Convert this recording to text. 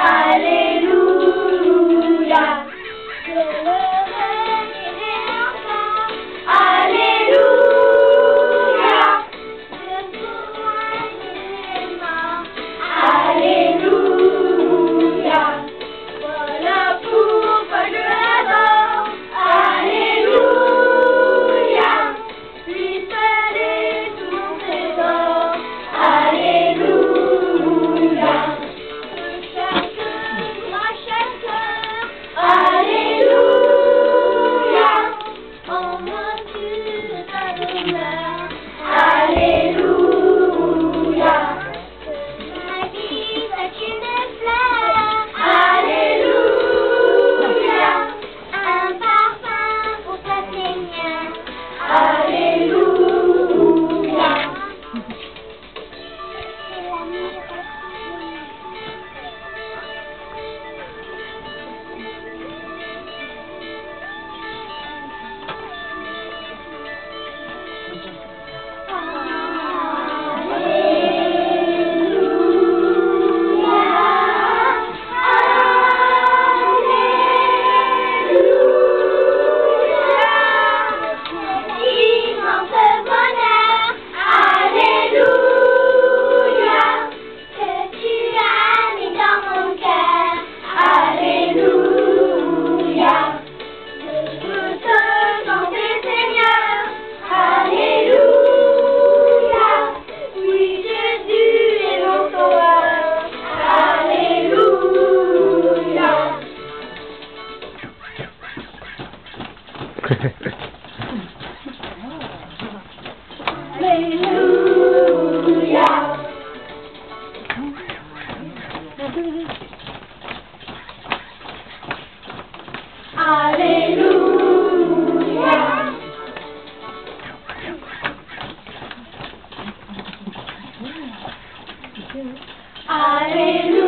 Hallelujah. Hallelujah. Hallelujah.